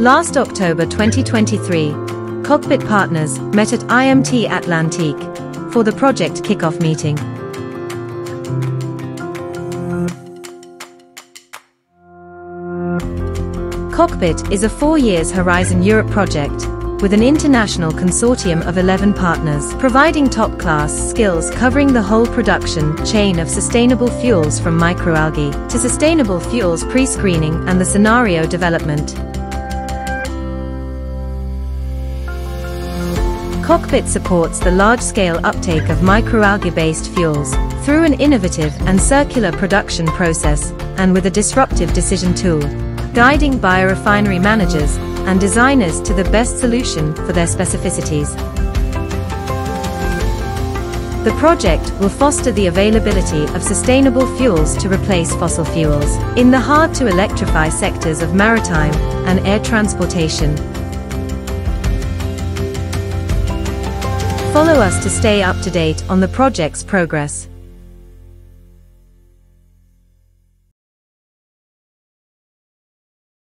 Last October 2023, COCPIT partners met at IMT Atlantique for the project kickoff meeting. COCPIT is a four years Horizon Europe project with an international consortium of 11 partners, providing top-class skills covering the whole production chain of sustainable fuels from microalgae to sustainable fuels pre-screening and the scenario development. COCPIT supports the large-scale uptake of microalgae-based fuels through an innovative and circular production process and with a disruptive decision tool, guiding biorefinery managers and designers to the best solution for their specificities. The project will foster the availability of sustainable fuels to replace fossil fuels in the hard-to-electrify sectors of maritime and air transportation. Follow us to stay up to date on the project's progress.